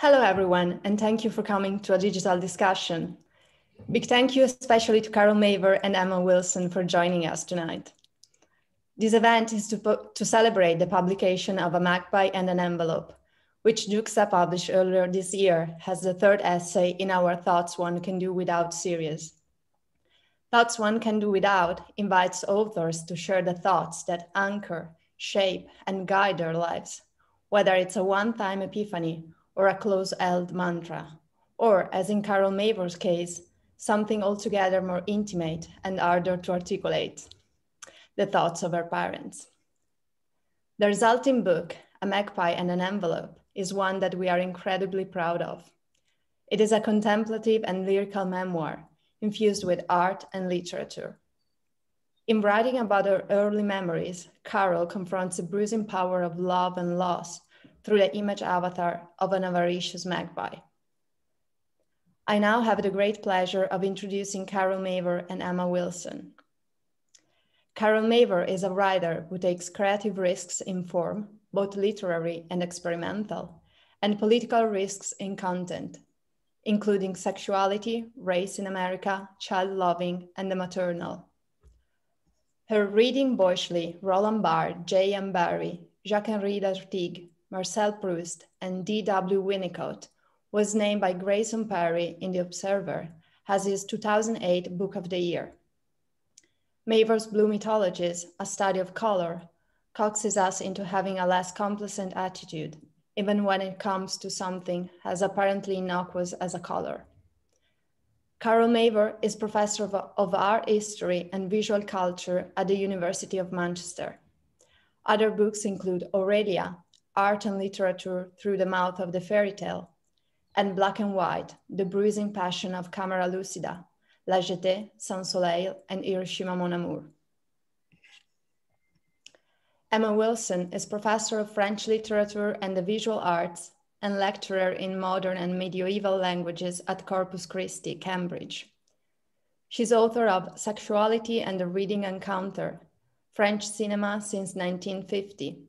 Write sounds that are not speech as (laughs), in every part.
Hello, everyone, and thank you for coming to a digital discussion. Big thank you especially to Carol Mavor and Emma Wilson for joining us tonight. This event is to, to celebrate the publication of A Magpie and an Envelope, which Juxta published earlier this year as the third essay in our Thoughts One Can't Do Without series. Thoughts One Can't Do Without invites authors to share the thoughts that anchor, shape, and guide their lives, whether it's a one-time epiphany or a close-held mantra, or as in Carol Mavor's case, something altogether more intimate and harder to articulate, the thoughts of her parents. The resulting book, A Magpie and an Envelope, is one that we are incredibly proud of. It is a contemplative and lyrical memoir infused with art and literature. In writing about her early memories, Carol confronts the bruising power of love and loss through the image avatar of an avaricious magpie. I now have the great pleasure of introducing Carol Mavor and Emma Wilson. Carol Mavor is a writer who takes creative risks in form, both literary and experimental, and political risks in content, including sexuality, race in America, child loving, and the maternal. Her reading boyishly Roland Barthes, J.M. Barrie, Jacques-Henri Lartigue, Marcel Proust, and D.W. Winnicott was named by Grayson Perry in The Observer as his 2008 Book of the Year. Mavor's Blue Mythologies, A Study of Color, coaxes us into having a less complacent attitude, even when it comes to something as apparently innocuous as a color. Carol Mavor is professor of, of, art history and visual culture at the University of Manchester. Other books include Aurelia, art and literature through the mouth of the fairy tale, and Black and White, the bruising passion of Camera Lucida, La Jetée, Sans Soleil, and Hiroshima Mon Amour. Emma Wilson is professor of French literature and the visual arts and lecturer in modern and medieval languages at Corpus Christi, Cambridge. She's author of Sexuality and the Reading Encounter, French Cinema since 1950,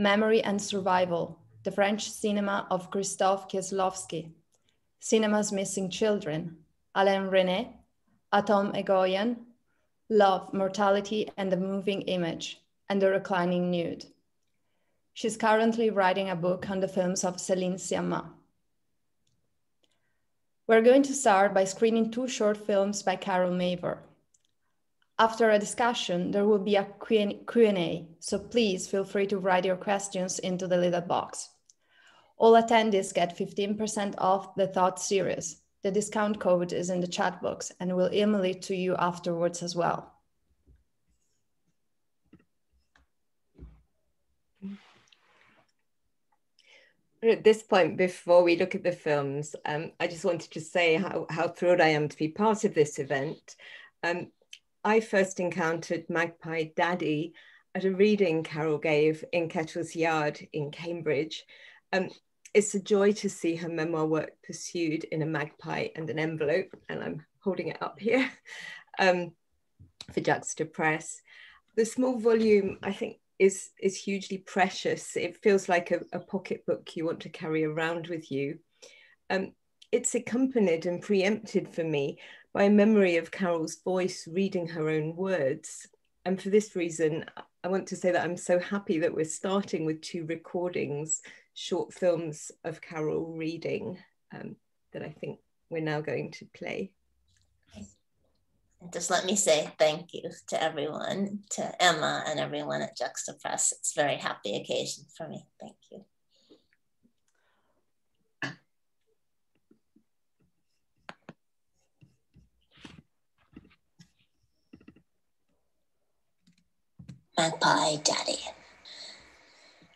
Memory and Survival, the French cinema of Christophe Kieslowski, Cinema's Missing Children, Alain Resnais, Atom Egoyan, Love, Mortality, and the Moving Image, and the Reclining Nude. She's currently writing a book on the films of Céline Sciamma. We're going to start by screening two short films by Carol Mavor. After a discussion, there will be a Q&A, so please feel free to write your questions into the little box. All attendees get 15% off the Thought series. The discount code is in the chat box and we'll email it to you afterwards as well. At this point, before we look at the films, um, I just wanted to say how, how thrilled I am to be part of this event. Um, I first encountered Magpie Daddy at a reading Carol gave in Kettle's Yard in Cambridge. Um, it's a joy to see her memoir work pursued in a magpie and an envelope, and I'm holding it up here (laughs) um, for Juxta Press. The small volume, I think, is, is hugely precious. It feels like a, a pocketbook you want to carry around with you. Um, it's accompanied and preempted for me by a memory of Carol's voice reading her own words. And for this reason, I want to say that I'm so happy that we're starting with two recordings, short films of Carol reading um, that I think we're now going to play. just let me say thank you to everyone, to Emma and everyone at Juxta Press. It's a very happy occasion for me. Thank you. Magpie Daddy.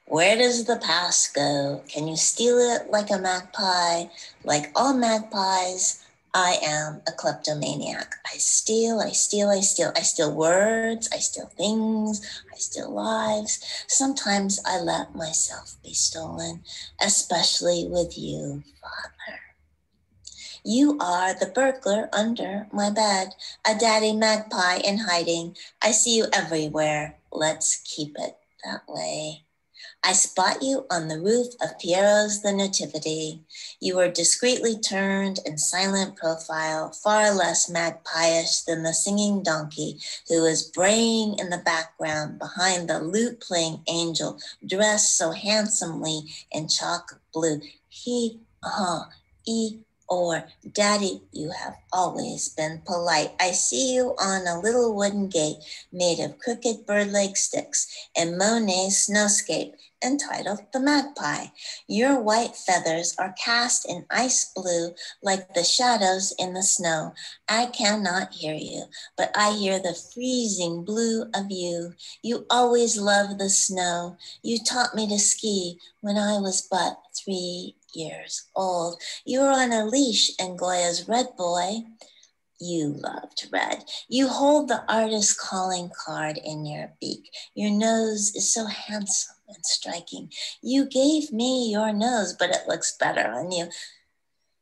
Where does the past go? Can you steal it like a magpie? Like all magpies, I am a kleptomaniac. I steal, I steal, I steal. I steal words, I steal things, I steal lives. Sometimes I let myself be stolen, especially with you, Father. You are the burglar under my bed, a daddy magpie in hiding. I see you everywhere. Let's keep it that way. I spot you on the roof of Piero's The Nativity. You are discreetly turned in silent profile, far less magpie-ish than the singing donkey who is braying in the background behind the lute-playing angel dressed so handsomely in chalk blue. He, uh, e, or, Daddy, you have always been polite. I see you on a little wooden gate made of crooked bird leg sticks and Monet's snowscape entitled The Magpie. Your white feathers are cast in ice blue like the shadows in the snow. I cannot hear you, but I hear the freezing blue of you. You always love the snow. You taught me to ski when I was but three years old. You were on a leash in Goya's Red Boy. You loved red. You hold the artist's calling card in your beak. Your nose is so handsome and striking. You gave me your nose, but it looks better on you.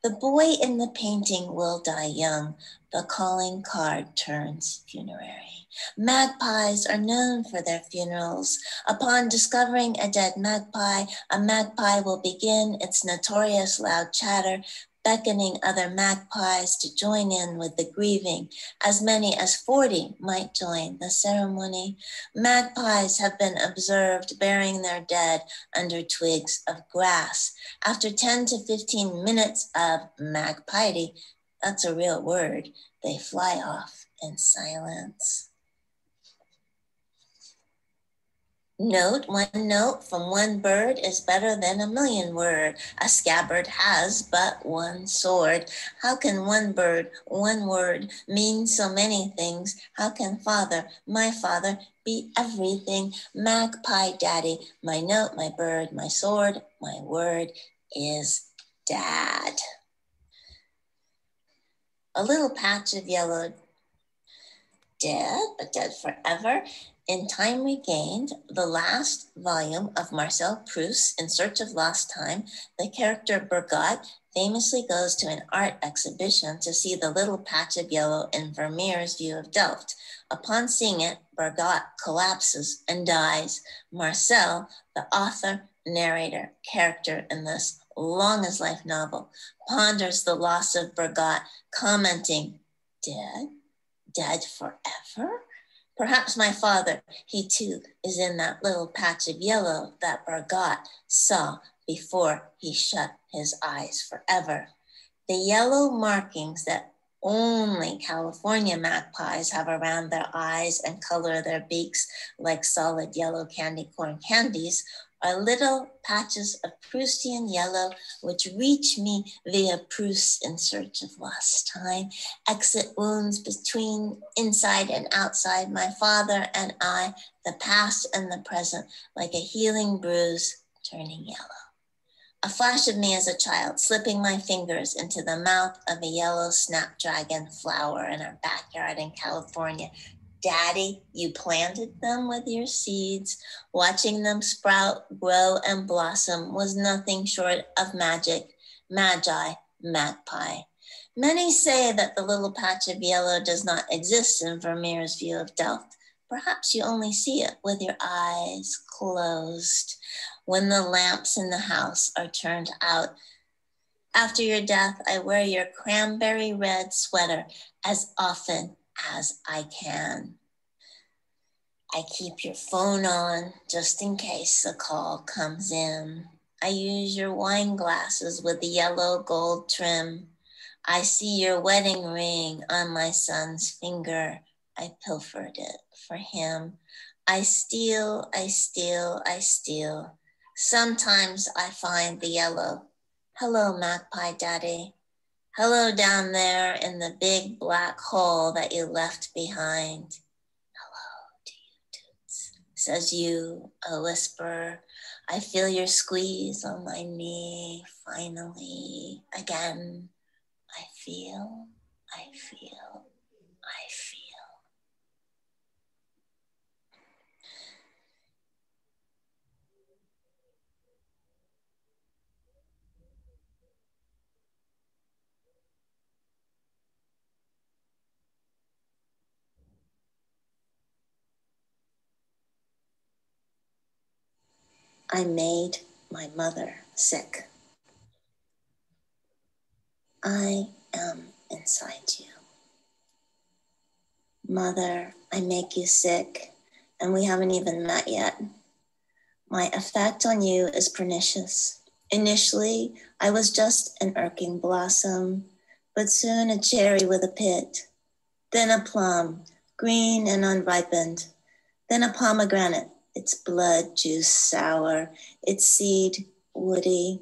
The boy in the painting will die young. The calling card turns funerary. Magpies are known for their funerals. Upon discovering a dead magpie, a magpie will begin its notorious loud chatter, beckoning other magpies to join in with the grieving. As many as 40 might join the ceremony. Magpies have been observed burying their dead under twigs of grass. After 10 to 15 minutes of magpiety, that's a real word, they fly off in silence. Note, one note from one bird is better than a million word. A scabbard has but one sword. How can one bird, one word mean so many things? How can father, my father, be everything? Magpie daddy, my note, my bird, my sword, my word is dad. A little patch of yellow dead, but dead forever, in Time Regained, the last volume of Marcel Proust's In Search of Lost Time, the character Bergotte famously goes to an art exhibition to see the little patch of yellow in Vermeer's view of Delft. Upon seeing it, Bergotte collapses and dies. Marcel, the author, narrator, character in this long as life novel, ponders the loss of Bergotte, commenting, Dead? Dead forever? Perhaps my father, he too is in that little patch of yellow that Bergotte saw before he shut his eyes forever. The yellow markings that only California magpies have around their eyes and color their beaks like solid yellow candy corn candies are little patches of Proustian yellow which reach me via Proust in search of lost time, exit wounds between inside and outside my father and I, the past and the present, like a healing bruise turning yellow. A flash of me as a child, slipping my fingers into the mouth of a yellow snapdragon flower in our backyard in California, Daddy, you planted them with your seeds. Watching them sprout, grow, and blossom was nothing short of magic, magi, magpie. Many say that the little patch of yellow does not exist in Vermeer's view of Delft. Perhaps you only see it with your eyes closed when the lamps in the house are turned out. After your death, I wear your cranberry red sweater as often as I can. I keep your phone on just in case a call comes in. I use your wine glasses with the yellow gold trim. I see your wedding ring on my son's finger. I pilfered it for him. I steal, I steal, I steal. Sometimes I find the yellow. Hello, Magpie Daddy. Hello down there in the big black hole that you left behind. Hello to you, Toots, says you, a whisper. I feel your squeeze on my knee. Finally, again, I feel, I feel, I made my mother sick. I am inside you. Mother, I make you sick, and we haven't even met yet. My effect on you is pernicious. Initially, I was just an irking blossom, but soon a cherry with a pit, then a plum, green and unripened, then a pomegranate, its blood juice sour, its seed woody,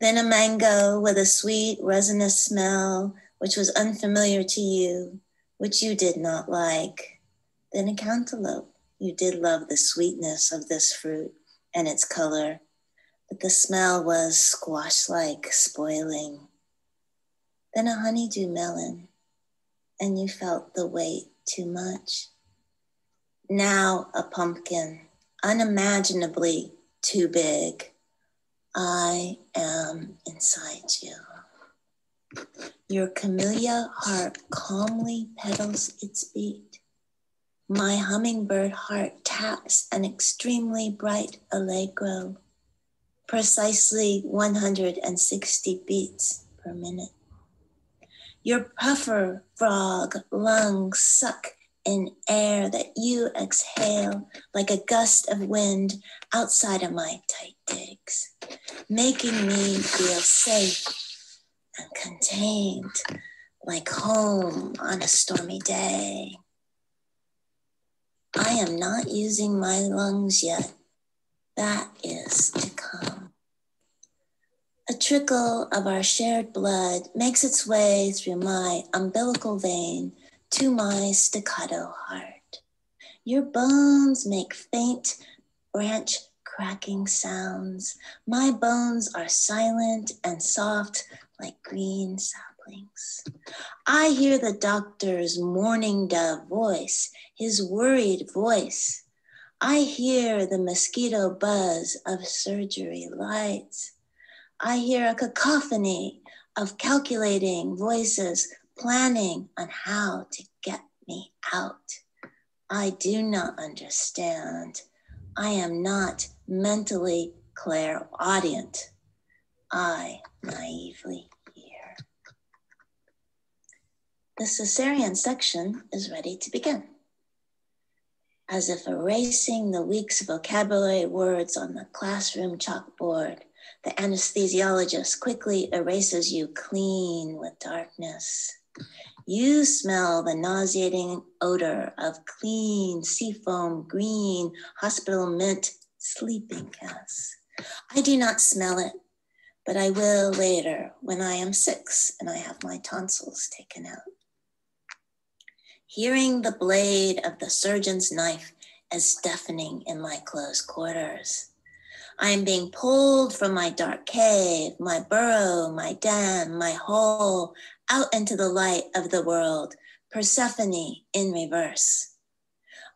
then a mango with a sweet resinous smell, which was unfamiliar to you, which you did not like, then a cantaloupe. You did love the sweetness of this fruit and its color, but the smell was squash like, spoiling. Then a honeydew melon, and you felt the weight too much. Now a pumpkin, unimaginably too big. I am inside you. Your camellia heart calmly pedals its beat. My hummingbird heart taps an extremely bright allegro, precisely 160 beats per minute. Your puffer frog lungs suck in air that you exhale like a gust of wind outside of my tight digs, making me feel safe and contained like home on a stormy day. I am not using my lungs yet. That is to come. A trickle of our shared blood makes its way through my umbilical vein to my staccato heart. Your bones make faint branch cracking sounds. My bones are silent and soft like green saplings. I hear the doctor's mourning dove voice, his worried voice. I hear the mosquito buzz of surgery lights. I hear a cacophony of calculating voices planning on how to get me out. I do not understand. I am not mentally clairaudient. I naively hear. The cesarean section is ready to begin. As if erasing the week's vocabulary words on the classroom chalkboard, the anesthesiologist quickly erases you clean with darkness. You smell the nauseating odor of clean seafoam green hospital mint sleeping gas. I do not smell it, but I will later when I am six and I have my tonsils taken out. Hearing the blade of the surgeon's knife is deafening in my close quarters. I am being pulled from my dark cave, my burrow, my den, my hole, out into the light of the world, Persephone in reverse.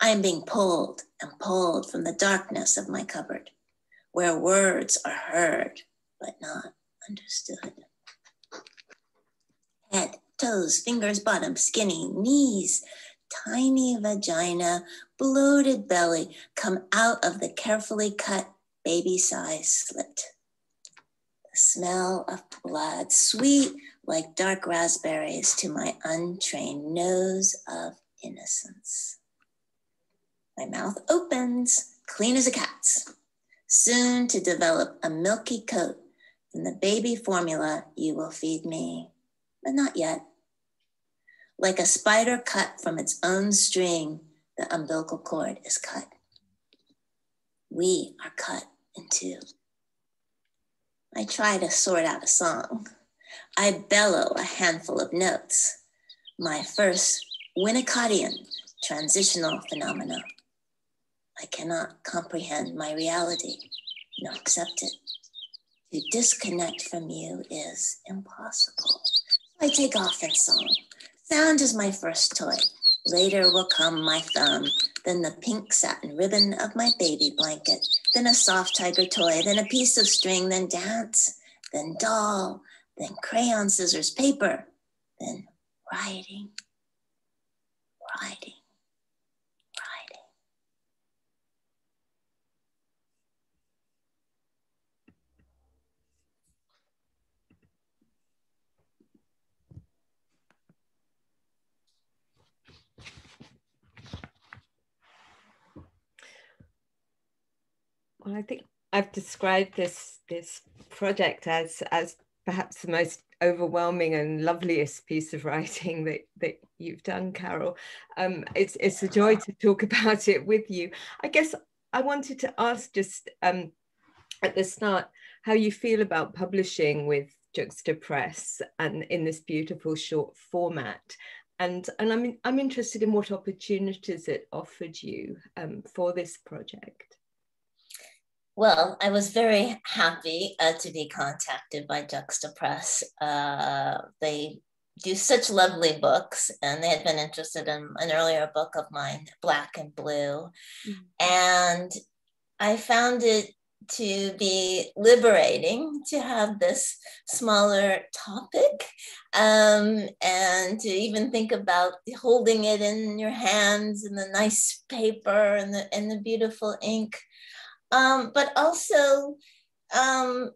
I am being pulled and pulled from the darkness of my cupboard, where words are heard but not understood. Head, toes, fingers, bottom, skinny, knees, tiny vagina, bloated belly come out of the carefully cut baby size slit. The smell of blood, sweet like dark raspberries to my untrained nose of innocence. My mouth opens, clean as a cat's, soon to develop a milky coat from the baby formula you will feed me, but not yet. Like a spider cut from its own string, the umbilical cord is cut. We are cut in two. I try to sort out a song. I bellow a handful of notes. My first Winnicottian transitional phenomena. I cannot comprehend my reality, nor accept it. To disconnect from you is impossible. I take off in song. Sound is my first toy. Later will come my thumb, then the pink satin ribbon of my baby blanket, then a soft tiger toy, then a piece of string, then dance, then doll, then crayon, scissors, paper, then writing, writing, writing. Well, I think I've described this this project as as perhaps the most overwhelming and loveliest piece of writing that that you've done, Carol. Um, it's it's a joy to talk (laughs) about it with you. I guess I wanted to ask just um, at the start how you feel about publishing with Juxta Press and in this beautiful short format. And, and I'm, I'm interested in what opportunities it offered you um, for this project. Well, I was very happy uh, to be contacted by Juxta Press. Uh, they do such lovely books, and they had been interested in an earlier book of mine, Black and Blue. Mm-hmm. And I found it to be liberating to have this smaller topic um, and to even think about holding it in your hands and the nice paper and the, and the beautiful ink. Um, but also, um,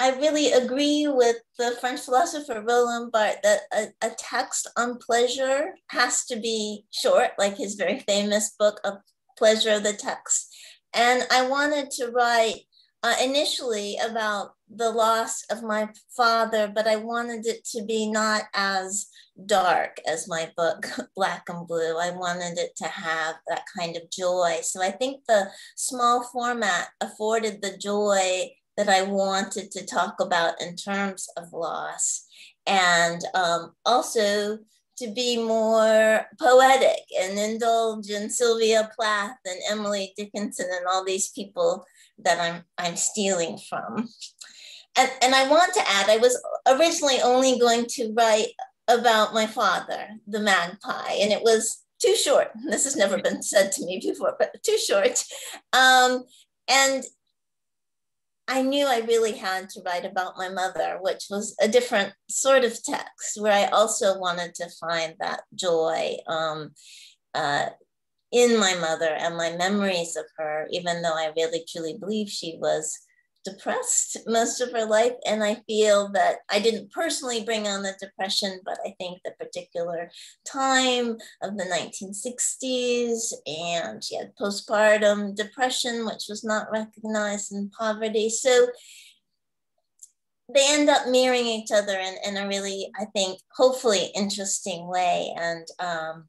I really agree with the French philosopher Roland Barthes that a, a, text on pleasure has to be short, like his very famous book of Pleasure of the Text. And I wanted to write uh, initially about the loss of my father, but I wanted it to be not as dark as my book, (laughs) Black and Blue. I wanted it to have that kind of joy. So I think the small format afforded the joy that I wanted to talk about in terms of loss. And um, also to be more poetic and indulge in Sylvia Plath and Emily Dickinson and all these people that I'm, I'm stealing from. And, and I want to add, I was originally only going to write about my father, the magpie, and it was too short. (laughs) This has never been said to me before, but too short. Um, and I knew I really had to write about my mother, which was a different sort of text where I also wanted to find that joy um, uh, in my mother and my memories of her, even though I really truly believe she was depressed (laughs) most of her life. And I feel that I didn't personally bring on the depression, but I think the particular time of the 1960s and she had postpartum depression, which was not recognized in poverty. So they end up mirroring each other in, in a really, I think, hopefully interesting way. And um,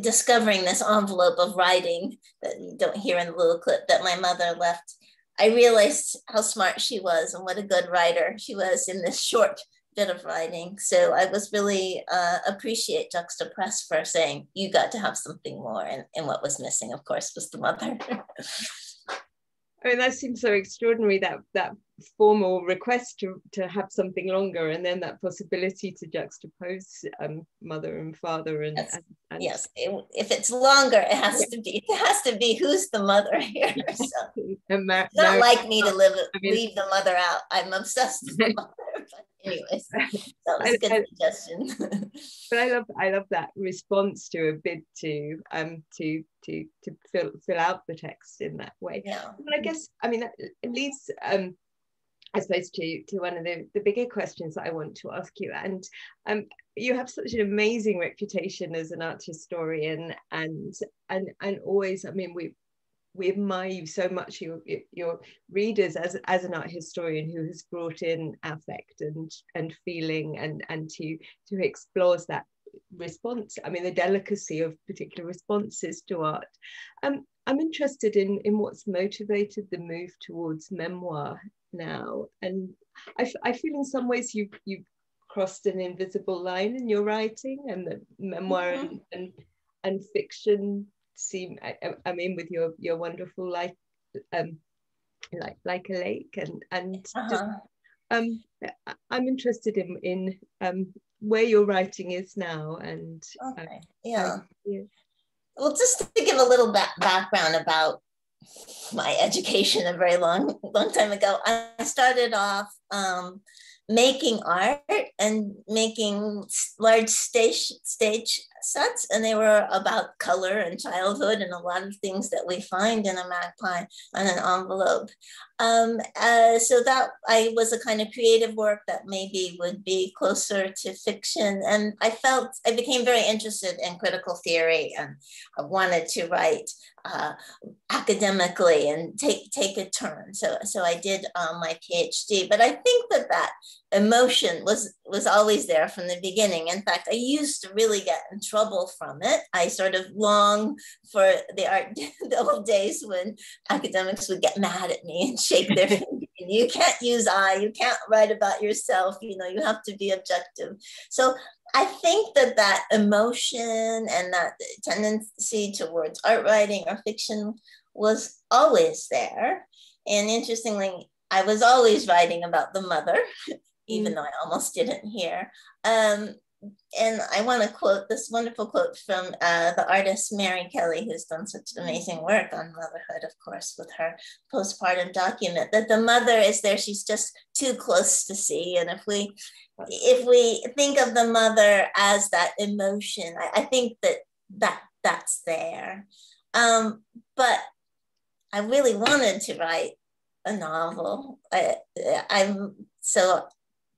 discovering this envelope of writing that you don't hear in the little clip that my mother left I realized how smart she was and what a good writer she was in this short bit of writing. So I was really uh, appreciate Juxta Press for saying you got to have something more, and, and what was missing, of course, was the mother. (laughs) I mean, that seems so extraordinary that that formal request to, to have something longer and then that possibility to juxtapose um, mother and father and and, and yes. It, if it's longer it has yeah. to be it has to be who's the mother (laughs) here (laughs) so. Mar- not like me to live I mean, leave the mother out i'm obsessed with the (laughs) mother but anyways that was a good I, suggestion but i love i love that response to a bid to um to to to fill fill out the text in that way yeah but i guess i mean it leads um I suppose to to one of the, the bigger questions that I want to ask you. And um, you have such an amazing reputation as an art historian, and and and always, I mean, we we admire you so much your your readers as as an art historian who has brought in affect and and feeling and and to to explores that response i mean the delicacy of particular responses to art um i'm interested in in what's motivated the move towards memoir now and I, I feel in some ways you've you've crossed an invisible line in your writing and the memoir mm-hmm. and, and and fiction seem I, I, mean with your your wonderful like um like like a lake and and uh-huh. just, um I'm interested in in um where your writing is now and okay um, yeah. yeah well just to give a little back background about my education a very long, long time ago. I started off um, making art and making large stage stage sets, and they were about color and childhood and a lot of things that we find in a magpie on an envelope. Um, uh, so that I was a kind of creative work that maybe would be closer to fiction. And I felt I became very interested in critical theory and I wanted to write uh, academically and take take a turn. So so I did um, my PhD. But I think that that emotion was was always there from the beginning. In fact, I used to really get in trouble from it. I sort of long for the art (laughs) the old days when academics would get mad at me and shake their (laughs) finger. You can't use I. You can't write about yourself. You know, you have to be objective. So I think that that emotion and that tendency towards art writing or fiction was always there. And interestingly, I was always writing about the mother, (laughs) even mm. though I almost didn't hear. Um, and I want to quote this wonderful quote from uh, the artist Mary Kelly, who's done such amazing work on motherhood, of course, with her postpartum document. That the mother is there; she's just too close to see. And if we, if we think of the mother as that emotion, I, I think that that that's there. Um, but I really wanted to write a novel. I, I'm so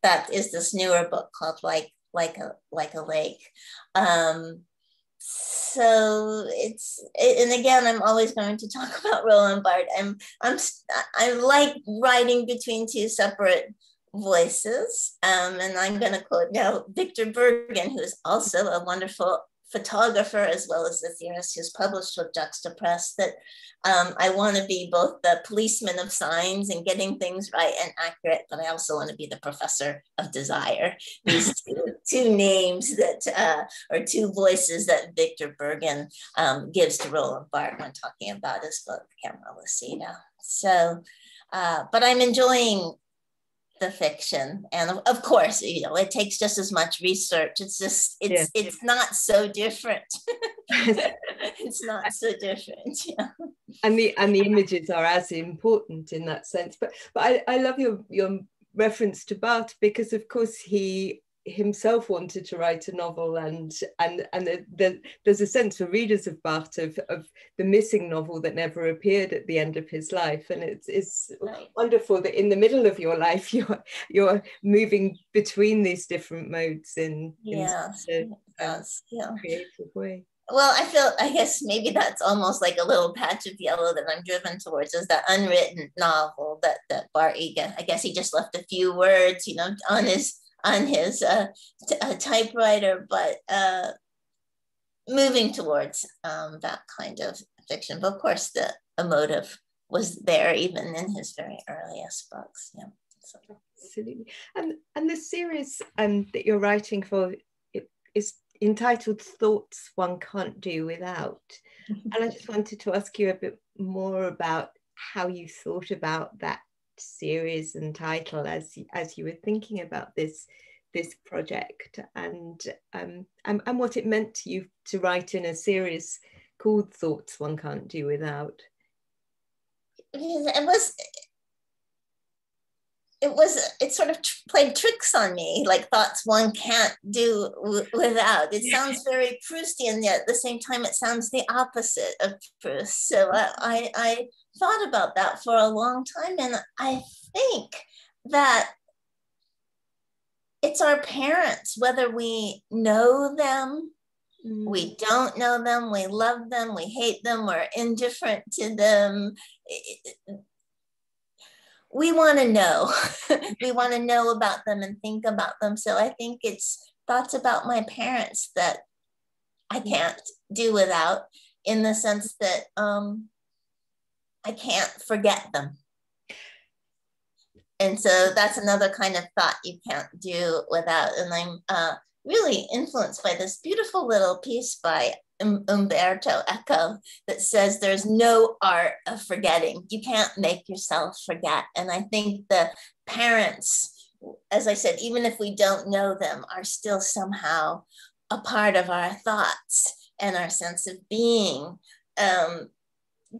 that is this newer book called like like a like a lake. Um, so it's and again i'm always going to talk (laughs) about roland barthes i'm i'm i like writing between two separate voices um, and i'm going to quote now victor Burgin who is also a wonderful photographer as well as the theorist who's published with Juxtapress that um, I want to be both the policeman of signs and getting things right and accurate, but I also want to be the professor of desire. (laughs) These two, two names that, uh, or two voices that Victor Burgin um, gives to Roland Barthes when talking about his book, Camera Lucida. So, uh, but I'm enjoying the fiction. And of course you know it takes just as much research. It's just it's yeah. it's not so different. (laughs) It's not so different yeah. And the and the images are as important in that sense. But but i, I love your your reference to Barthes because of course he himself wanted to write a novel and and and the, the, there's a sense for readers of Barthes of, of the missing novel that never appeared at the end of his life and it's it's right. wonderful that in the middle of your life (laughs) you're you're moving between these different modes in, yeah, in a, um, yeah. creative way well i feel i guess maybe that's almost like a little patch of yellow that i'm driven towards is that unwritten novel that that Barthes egan i guess he just left a few words you know on his on his uh, t- uh, typewriter, but uh, moving towards um, that kind of fiction. But of course, the emotive was there even in his very earliest books. Yeah. So. Absolutely. And and the series um, that you're writing for is entitled Thoughts One Can't Do Without. (laughs) and I just wanted to ask you a bit more about how you thought about that series and title as as you were thinking about this this project and um, and, and what it meant to you to write in a series called Thoughts One Can't Do Without. It was it was it sort of played tricks on me like thoughts one can't do without. It sounds very proustian yet at the same time it sounds the opposite of proust. So I, I, I thought about that for a long time and i think that it's our parents whether we know them mm. we don't know them we love them we hate them we're indifferent to them we want to know. (laughs) we want to know about them and think about them. So I think it's thoughts about my parents that I can't do without, in the sense that um, I can't forget them. And so that's another kind of thought you can't do without. And I'm uh, really influenced by this beautiful little piece by Umberto Eco that says there's no art of forgetting. You can't make yourself forget. And I think the parents, as I said, even if we don't know them, are still somehow a part of our thoughts and our sense of being. Um,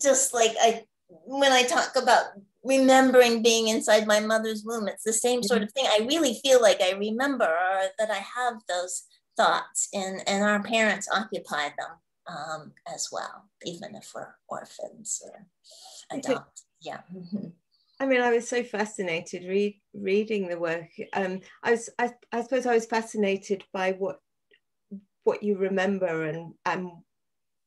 just like I, when I talk about remembering being inside my mother's womb, it's the same sort of thing. I really feel like I remember or that I have those thoughts, and, and our parents occupy them um, as well, even if we're orphans or adopted. Yeah. Mm-hmm. I mean, I was so fascinated read, reading the work. Um, I was, I, I suppose, I was fascinated by what what you remember and and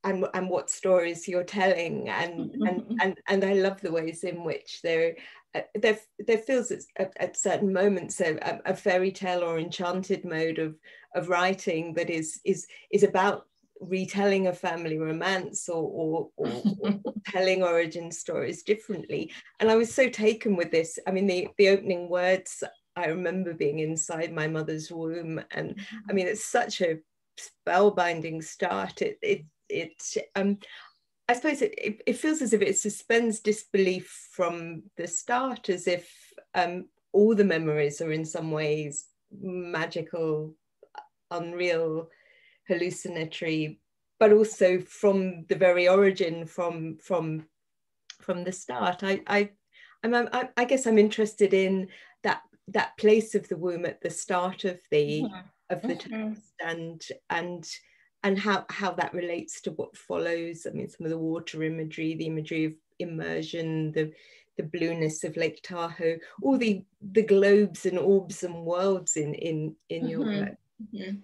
and, and what stories you're telling, and and and and I love the ways in which there uh, there there feels at, at certain moments a, a fairy tale or enchanted mode of of writing that is is is about retelling a family romance or, or, or, or, (laughs) telling origin stories differently. And I was so taken with this. I mean, the, the opening words, I remember being inside my mother's womb. And I mean, it's such a spellbinding start. It, it, it um, I suppose it, it, it feels as if it suspends disbelief from the start, as if um, all the memories are in some ways magical, unreal hallucinatory but also from the very origin from from from the start i i I'm, I, I guess i'm interested in that that place of the womb at the start of the mm-hmm. of the mm-hmm. text and and and how how that relates to what follows i mean some of the water imagery the imagery of immersion the the blueness of lake tahoe all the the globes and orbs and worlds in in in your mm-hmm. work Mm-hmm.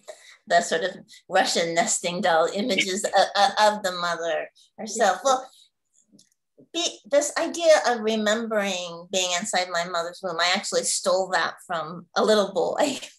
The sort of Russian nesting doll images of, of the mother herself. Well, be, this idea of remembering being inside my mother's womb, I actually stole that from a little boy (laughs)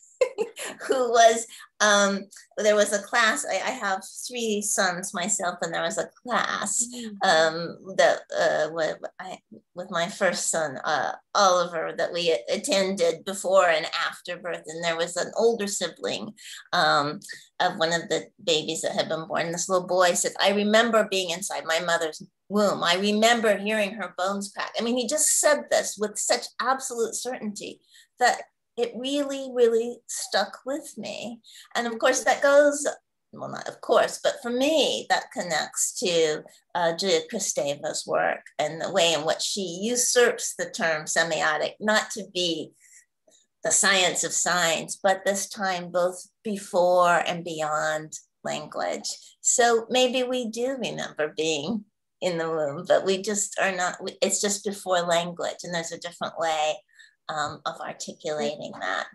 who was um, there was a class. I, I, have three sons myself, and there was a class mm. um, that uh, with, I, with my first son uh, Oliver that we attended before and after birth, and there was an older sibling um, of one of the babies that had been born. This little boy said, "I remember being inside my mother's womb. I remember hearing her bones crack." I mean, he just said this with such absolute certainty that it really, really stuck with me. And of course, that goes, well, not of course, but for me, that connects to uh, Julia Kristeva's work and the way in which she usurps the term semiotic, not to be the science of signs, but this time both before and beyond language. So maybe we do remember being in the womb, but we just are not, it's just before language, and there's a different way um, of articulating that.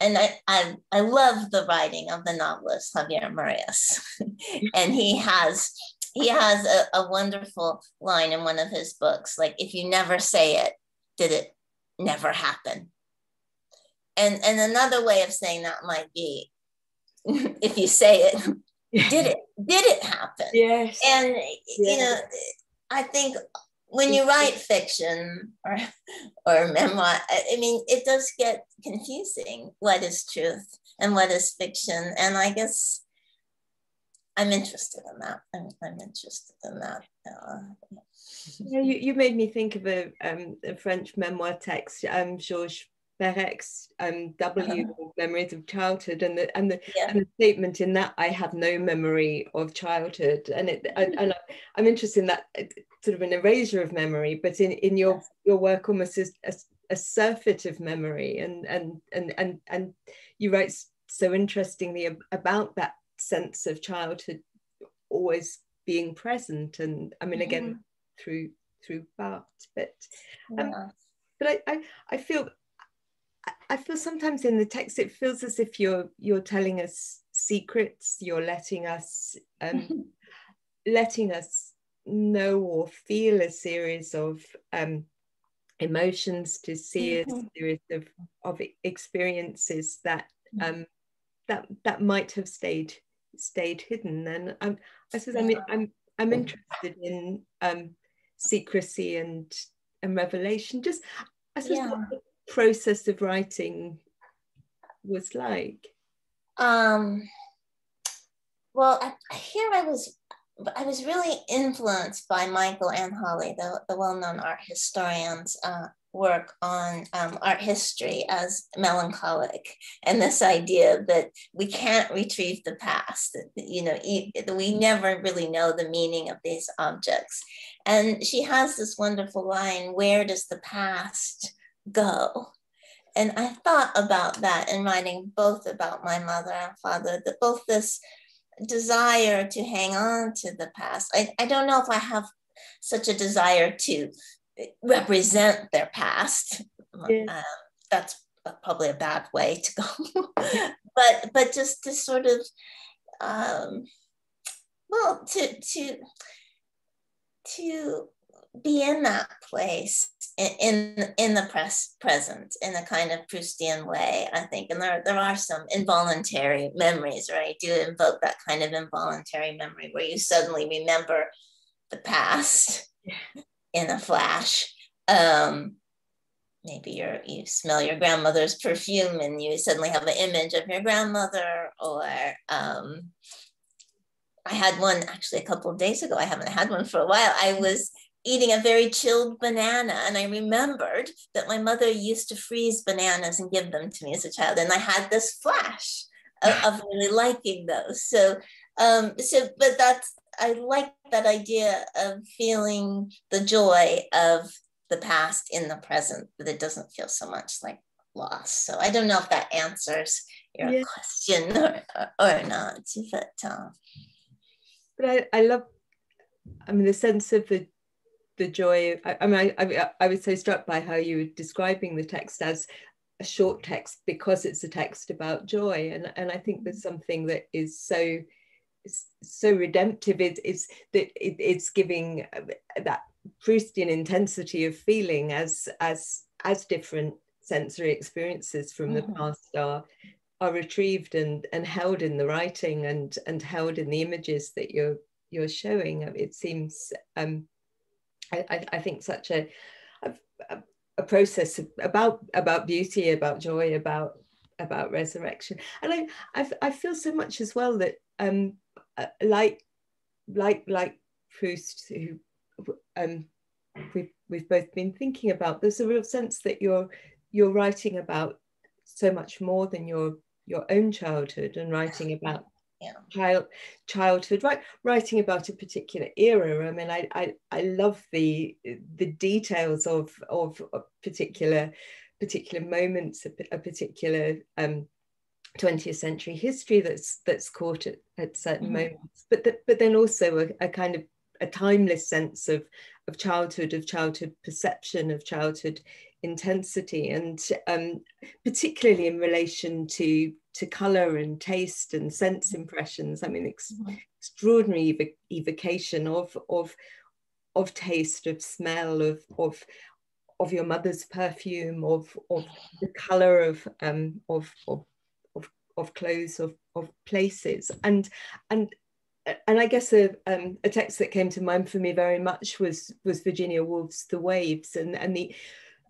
And I, I, I love the writing of the novelist Javier Marias. (laughs) and he has he has a, a wonderful line in one of his books, like if you never say it, did it never happen? And and another way of saying that might be (laughs) if you say it, (laughs) did it did it happen? Yes. And you know, I think when you write fiction or or memoir, I mean, it does get confusing. What is truth and what is fiction? And I guess I'm interested in that. I'm, I'm interested in that. Uh, yeah, you, you made me think of a, um, a French memoir text, um, Georges Perec's um, W uh-huh. memories of childhood, and the and the, yeah. and the statement in that I have no memory of childhood, and it and, and I'm interested in that sort of an erasure of memory, but in in your your work almost as a, a surfeit of memory, and and and and and you write so interestingly about that sense of childhood always being present, and I mean again mm-hmm. through through Barthes, but um, yeah. but I, I I feel I feel sometimes in the text it feels as if you're you're telling us secrets. You're letting us um, (laughs) letting us know or feel a series of um, emotions, to see mm-hmm. a series of of experiences that mm-hmm. um, that that might have stayed stayed hidden. And I'm, I suppose I'm I'm I'm interested in um, secrecy and and revelation. Just I suppose yeah process of writing was like? Um, well, I, here I was, I was really influenced by Michael Ann Holly, the, the well-known art historian's uh, work on um, art history as melancholic, and this idea that we can't retrieve the past. You know, we never really know the meaning of these objects. And she has this wonderful line: "Where does the past?" Go. and I thought about that in writing both about my mother and father, that both this desire to hang on to the past. I, I don't know if I have such a desire to represent their past. Yeah. Um, that's probably a bad way to go, (laughs) but but just to sort of um, well to to to be in that place in, in, in the press present in a kind of Proustian way, I think. And there, there are some involuntary memories, right? Do invoke that kind of involuntary memory where you suddenly remember the past in a flash. Um, maybe you you smell your grandmother's perfume and you suddenly have an image of your grandmother or um, I had one actually a couple of days ago. I haven't had one for a while. I was eating a very chilled banana. And I remembered that my mother used to freeze bananas and give them to me as a child. And I had this flash of, of (laughs) really liking those. So, um, so, but that's, I like that idea of feeling the joy of the past in the present, but it doesn't feel so much like loss. So I don't know if that answers your yeah. question (laughs) or, or not, but, uh, but I, I love, I mean, the sense of the the joy. I, I mean, I, I, I was so struck by how you were describing the text as a short text because it's a text about joy, and and I think there's something that is so so redemptive. It, it's that it, it's giving that Proustian intensity of feeling as as as different sensory experiences from the mm-hmm. past are are retrieved and and held in the writing and and held in the images that you're you're showing. It seems um, I, I think such a, a, a process about about beauty, about joy, about about resurrection, and I I, I feel so much as well that um uh, like like like Proust who um we've we've both been thinking about. There's a real sense that you're you're writing about so much more than your your own childhood and writing about yeah. child childhood right writing about a particular era i mean i i, I love the the details of of, particular particular moments a, a particular um 20th century history that's that's caught at, at certain mm-hmm. moments but the, but then also a, a kind of a timeless sense of of childhood of childhood perception of childhood intensity and um, particularly in relation to to color and taste and sense impressions. I mean ex- mm-hmm. extraordinary ev- evocation of of of taste of smell of of of your mother's perfume of of the color of um of of of, of clothes of of places. And and and I guess a, um, a text that came to mind for me very much was was Virginia Woolf's The Waves and and the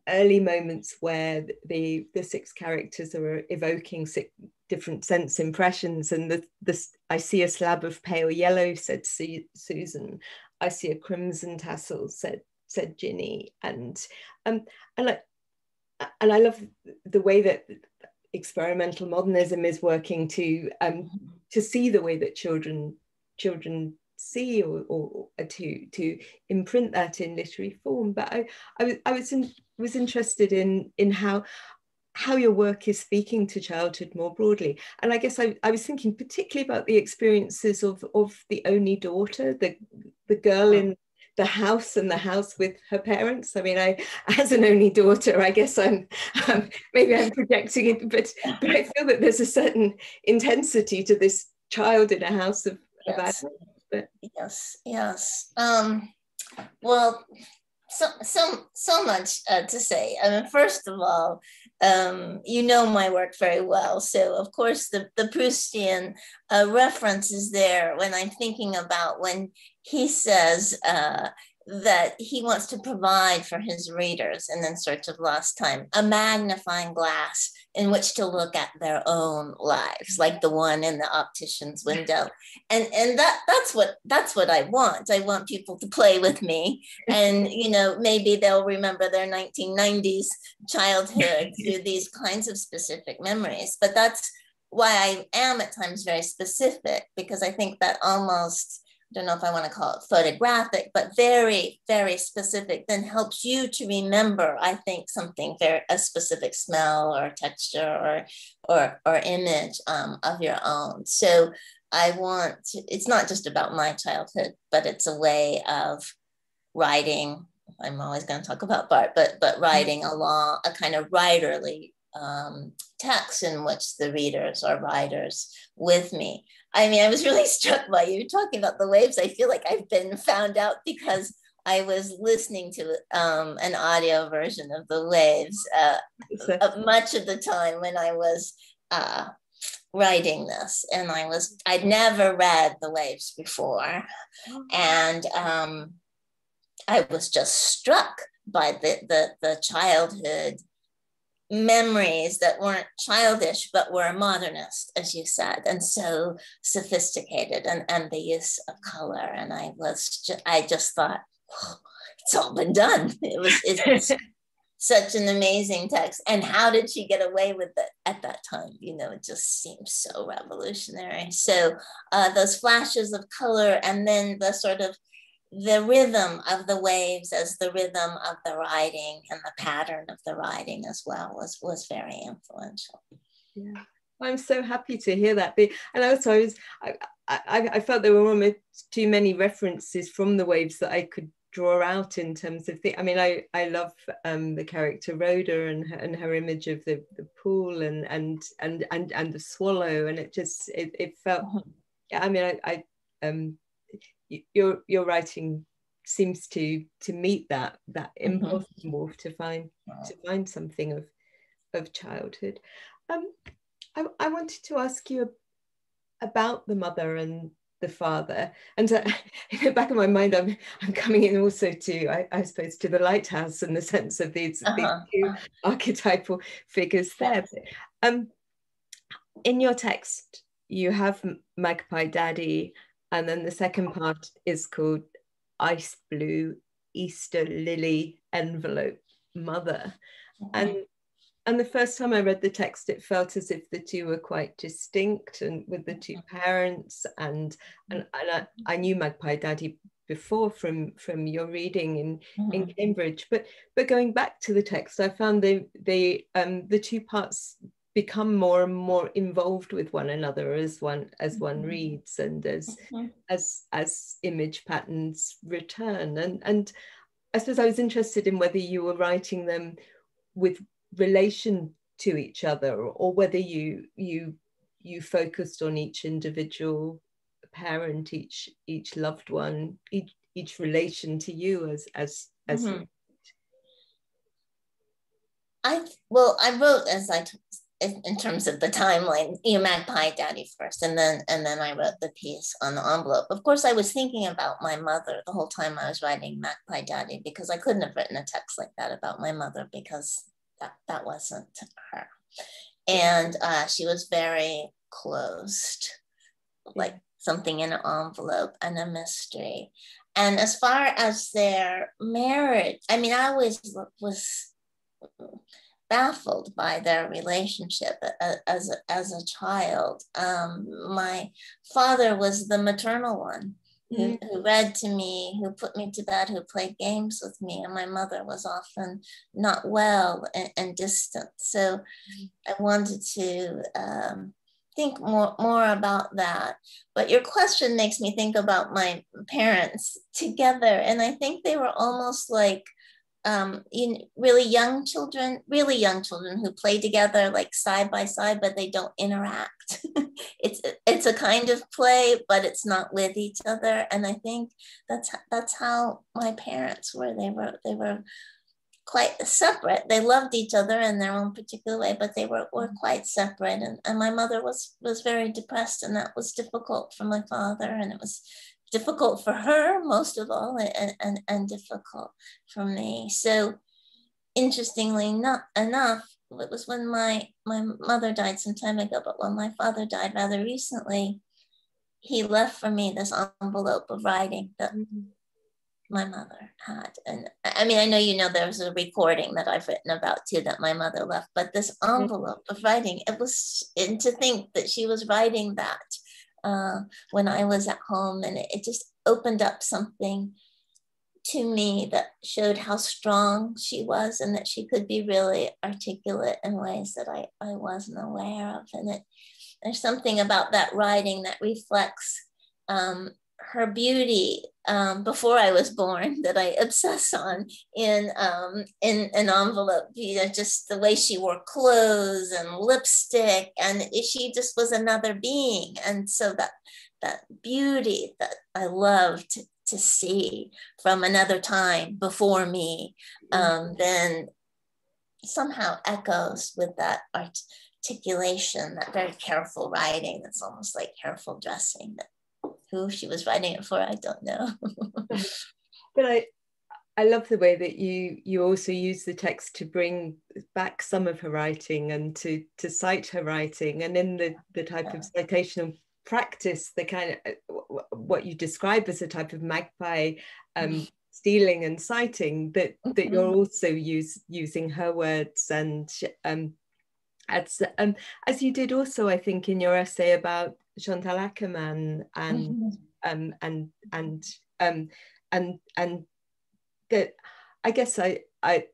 early moments where the the six characters are evoking six different sense impressions and the this I see a slab of pale yellow said Susan. I see a crimson tassel said said Jinny. And um and I and I love the way that experimental modernism is working to um to see the way that children children see or, or, to to imprint that in literary form but I I was I was in, was interested in in how how your work is speaking to childhood more broadly. And I guess I, I was thinking particularly about the experiences of, of the only daughter, the, the girl in the house and the house with her parents. I mean, I, as an only daughter, I guess I'm, um, maybe I'm projecting it, but, but I feel that there's a certain intensity to this child in a house of, yes. of. But. Yes, yes. Um, well, so so so much uh, to say. I mean, first of all, um, you know my work very well, so of course the the Proustian uh, reference is there when I'm thinking about when he says uh, that he wants to provide for his readers and in search of lost time a magnifying glass in which to look at their own lives like the one in the optician's window. And and that that's what that's what i want. I want people to play with me. And you know maybe they'll remember their 1990s childhood (laughs) through these kinds of specific memories. But that's why i am at times very specific because i think that almost don't know if I want to call it photographic, but very, very specific, then helps you to remember, I think, something very a specific smell or texture or or or image um, of your own. So I want to, it's not just about my childhood, but it's a way of writing. I'm always going to talk about Barthes, but but mm-hmm. writing along a kind of writerly um, text in which the readers are writers with me. I mean, I was really (laughs) struck by you talking about the waves. I feel like I've been found out because I was listening to um, an audio version of the waves uh, much of the time when I was uh, writing this, and I was I'd never read the waves before, and um, I was just struck by the the, the childhood memories that weren't childish but were modernist as you said and so sophisticated and, and the use of color. And i was just, i just thought oh, it's all been done. It was it's (laughs) such an amazing text. And how did she get away with it at that time? You know it just seems so revolutionary. So uh, those flashes of color and then the sort of the rhythm of the waves as the rhythm of the writing and the pattern of the writing as well was was very influential. Yeah. I'm so happy to hear that. And also, I was, I, I, I felt there were almost too many references from the waves that I could draw out in terms of the. I mean, I, I love um, the character Rhoda and her, and her image of the, the pool and and and and and the swallow, and it just it, it felt. Mm-hmm. Yeah, I mean, I, I um your your writing seems to to meet that that impulse mm-hmm. to find wow. to find something of of childhood. Um, I, I wanted to ask you about the mother and the father and uh, (laughs) in the back of my mind i'm i'm coming in also to i, I suppose to the lighthouse in the sense of these, uh-huh. these two archetypal figures there um in your text you have magpie daddy and then the second part is called Ice Blue Easter Lily Envelope Mother. Mm-hmm. And and the first time I read the text, it felt as if the two were quite distinct and with the two mm-hmm. parents. And and, and I, I knew Magpie Daddy before from from your reading in mm-hmm. in Cambridge. But but going back to the text, I found the the um the two parts become more and more involved with one another as one as one mm-hmm. reads and as mm-hmm. as as image patterns return and and I suppose I was interested in whether you were writing them with relation to each other or, or whether you you you focused on each individual parent each each loved one each each relation to you as as as mm-hmm. I well I wrote as I t- in terms of the timeline, you Magpie Daddy first, and then and then I wrote the piece on the envelope. Of course, I was thinking about my mother the whole time I was writing Magpie Daddy because I couldn't have written a text like that about my mother because that that wasn't her, and uh, she was very closed, like something in an envelope and a mystery. And as far as their marriage, I mean, I always was baffled by their relationship as a, as a child. Um, my father was the maternal one who, mm-hmm. who, read to me, who put me to bed, who played games with me, and my mother was often not well and, and distant. So I wanted to um, think more more about that. But your question makes me think about my parents together, and I think they were almost like um, in really young children, really young children who play together like side by side, but they don't interact. (laughs) it's it's a kind of play, but it's not with each other. And I think that's that's how my parents were. They were they were quite separate. They loved each other in their own particular way, but they were, were quite separate. And, and my mother was was very depressed, and that was difficult for my father. And it was difficult for her most of all and, and, and difficult for me. So interestingly not enough, it was when my, my mother died some time ago, but when my father died rather recently, he left for me this envelope of writing that mm-hmm. my mother had. And I mean, I know you know there's a recording that I've written about too that my mother left, but this mm-hmm. envelope of writing, it was, and to think that she was writing that uh, when I was at home, and it, it just opened up something to me that showed how strong she was and that she could be really articulate in ways that I, I wasn't aware of. And it, there's something about that writing that reflects um, her beauty um, before I was born (laughs) that I obsess on in um, in an envelope. You know, just the way she wore clothes and lipstick, and she just was another being. And so that that beauty that I loved to see from another time before me, um, mm-hmm. then somehow echoes with that articulation, that very careful writing. That's almost like careful dressing that who she was writing it for, I don't know. (laughs) but I I love the way that you you also use the text to bring back some of her writing and to to cite her writing and in the the type yeah. of citational practice the kind of what you describe as a type of magpie um, (laughs) stealing and citing that that you're mm-hmm. also use using her words and um as um as you did also I think in your essay about Chantal Akerman and mm-hmm. um, and and um, and and that I guess I I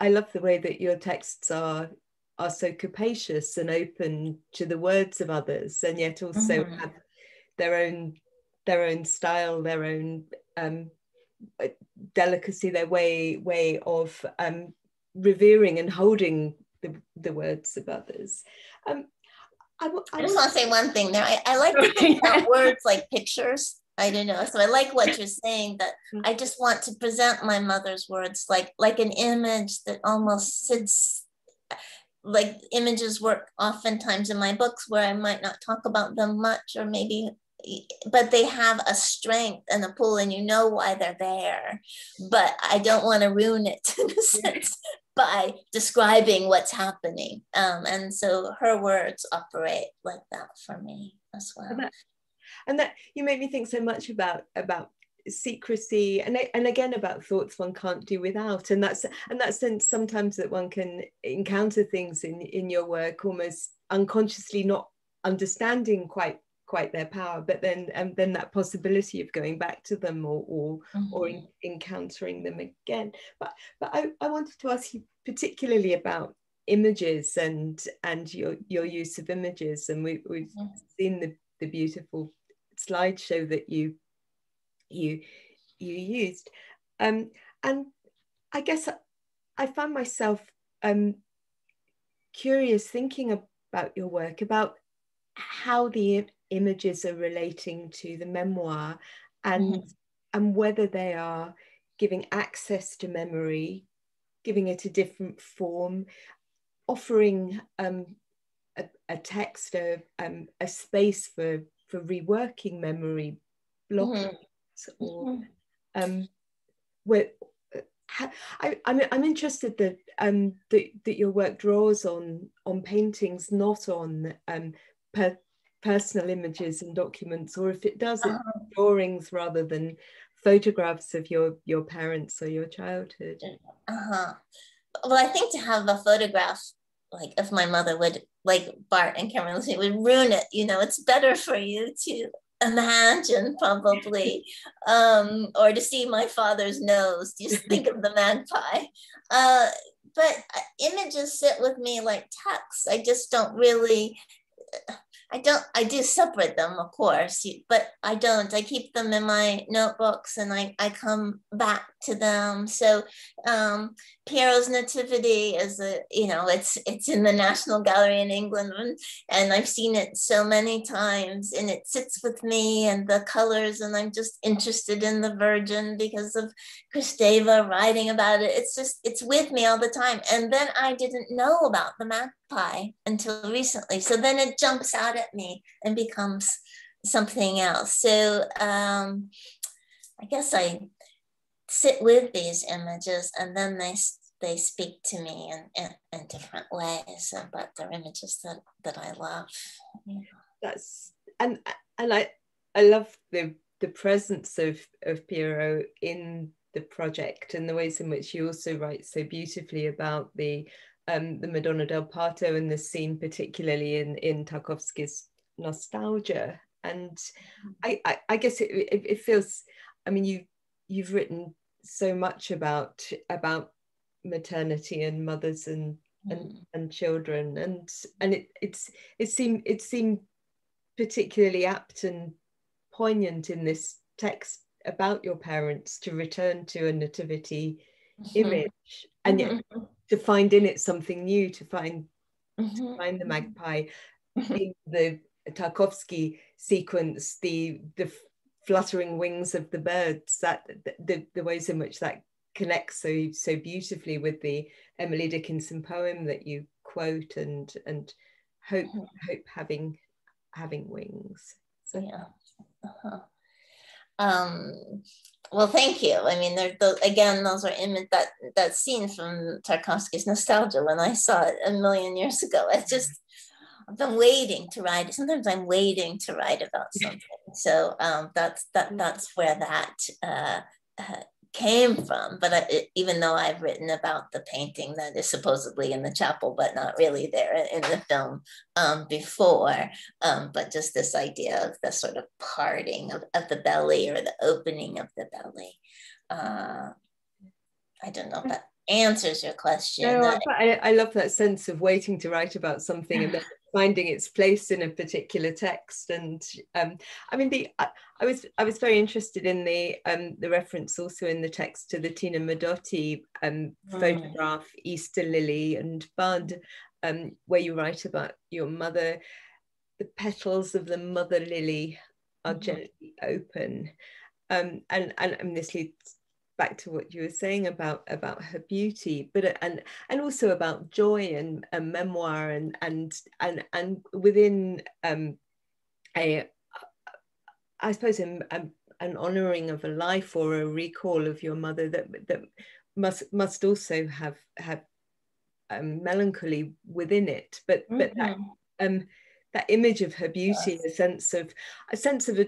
I love the way that your texts are are so capacious and open to the words of others and yet also mm-hmm. have their own their own style their own um, delicacy their way way of um, revering and holding the, the words of others um, I, I just want to say one thing there. I, I like to think about words like pictures. I don't know. So I like what (laughs) you're saying that mm. I just want to present my mother's words like like an image that almost sits like images work oftentimes in my books where I might not talk about them much or maybe but they have a strength and a pull and you know why they're there but i don't want to ruin it in a sense by describing what's happening. Um, and so her words operate like that for me as well. And that, and that you make me think so much about about secrecy and and again about thoughts one can't do without and that's and that sense sometimes that one can encounter things in in your work almost unconsciously not understanding quite quite their power but then and um, then that possibility of going back to them or or, mm-hmm. or in, encountering them again but but I, I wanted to ask you particularly about images and and your your use of images and we, we've mm-hmm. seen the, the beautiful slideshow that you you you used um and i guess i found myself um curious thinking about your work about how the images are relating to the memoir and mm. and whether they are giving access to memory giving it a different form offering um, a, a, text a, um, a space for for reworking memory blocks mm-hmm. or mm-hmm. um, where I, I'm, I'm interested that, um, that that your work draws on on paintings, not on um, per, personal images and documents, or if it does, uh-huh. drawings rather than photographs of your your parents or your childhood. Uh-huh. Well, I think to have a photograph like of my mother would like Barthes and Cameron would ruin it. You know, it's better for you to imagine probably (laughs) um, or to see my father's nose just (laughs) think of the magpie uh, but uh, images sit with me like text i just don't really I don't, I do separate them, of course, but I don't. I keep them in my notebooks and I, I come back to them. So um, Piero's Nativity is a, you know, it's it's in the National Gallery in England and I've seen it so many times and it sits with me and the colors and I'm just interested in the Virgin because of Kristeva writing about it. It's just, it's with me all the time. And then I didn't know about the magpie until recently. So then it jumps out at me and becomes something else. So um, I guess I sit with these images and then they they speak to me in, in, in different ways but they're images that, that I love. Yeah. That's and and I I love the the presence of of Piero in the project and the ways in which you also write so beautifully about the um, the Madonna del Parto and the scene particularly in in Tarkovsky's nostalgia and I, I, I guess it, it, it feels I mean you you've written so much about about maternity and mothers and and, mm. and children and and it it's it seemed it seemed particularly apt and poignant in this text about your parents to return to a nativity mm-hmm. image and yet mm-hmm. to find in it something new to find mm-hmm. to find the magpie mm-hmm. in the Tarkovsky sequence the the fluttering wings of the birds that the, the ways in which that connects so so beautifully with the Emily Dickinson poem that you quote and and hope mm-hmm. hope having having wings so yeah uh-huh. um well thank you i mean there the, again those are image that that scene from tarkovsky's nostalgia when i saw it a million years ago i just I've been waiting to write. Sometimes I'm waiting to write about something. So um, that's that. That's where that uh, uh, came from. But I, even though I've written about the painting that is supposedly in the chapel, but not really there in the film um, before, um, but just this idea of the sort of parting of, of the belly or the opening of the belly. Uh, I don't know if that answers your question. No, I, I love that sense of waiting to write about something and then finding its place in a particular text and um, I mean the I, I, was I was very interested in the um, the reference also in the text to the Tina Modotti um, mm. photograph Easter Lily and Bud um, where you write about your mother the petals of the mother lily are mm. gently open um, and and, and this leads back to what you were saying about about her beauty but and and also about joy and, and memoir and and and and within um a i suppose a, a, an honoring of a life or a recall of your mother that that must must also have have um, melancholy within it but mm-hmm. but that mm-hmm. um that image of her beauty yes. a sense of a sense of a,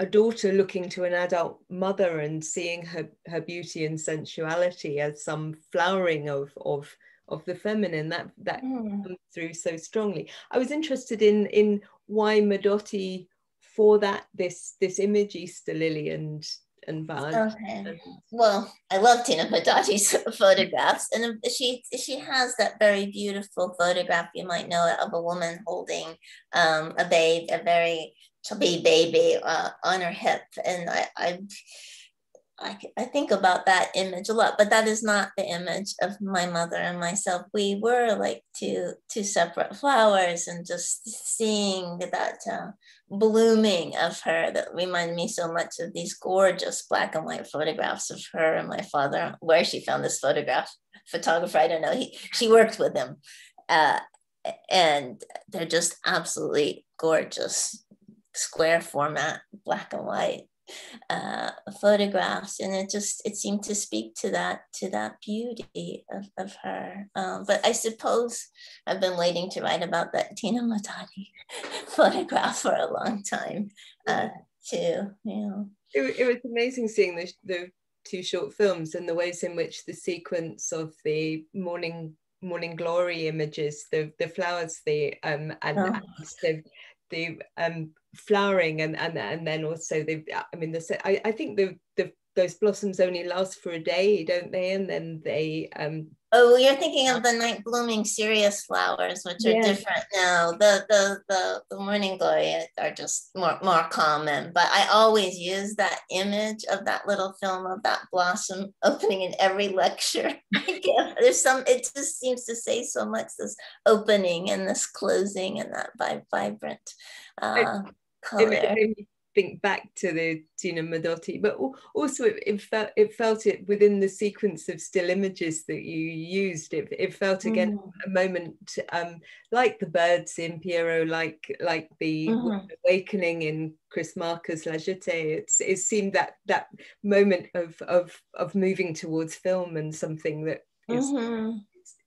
a daughter looking to an adult mother and seeing her, her beauty and sensuality as some flowering of, of, of the feminine that that mm. comes through so strongly. I was interested in in why Modotti for that this this image Easter Lily and and Bud. Okay. Well, I love Tina Modotti's (laughs) photographs, and she she has that very beautiful photograph. You might know it of a woman holding um, a babe, a very chubby baby uh, on her hip. And I, I, I, I think about that image a lot, but that is not the image of my mother and myself. We were like two, two separate flowers and just seeing that uh, blooming of her that reminded me so much of these gorgeous black and white photographs of her and my father, where she found this photograph photographer, I don't know. He, she worked with him. Uh, and they're just absolutely gorgeous square format, black and white uh, photographs, and it just it seemed to speak to that to that beauty of, of her. Um, but I suppose I've been waiting to write about that Tina Modotti (laughs) photograph for a long time uh, too. You know, it, it was amazing seeing the the two short films and the ways in which the sequence of the morning morning glory images the the flowers the um and, oh. and the the um, flowering and, and and then also the I mean the I, I think the the those blossoms only last for a day, don't they? And then they um Oh, you're thinking of the night blooming cereus flowers, which are yeah. different now. The, the the the morning glory are just more more common. But I always use that image of that little film of that blossom (laughs) opening in every lecture. (laughs) I guess there's some. It just seems to say so much. This opening and this closing and that vibrant uh, color. It, think back to the Tina Modotti, but also it, it, felt it felt it within the sequence of still images that you used. It, it felt again mm. a moment um, like the birds in Piero, like like the mm-hmm. awakening in Chris Marker's La Jetée. It's it seemed that that moment of of of moving towards film and something that is mm-hmm.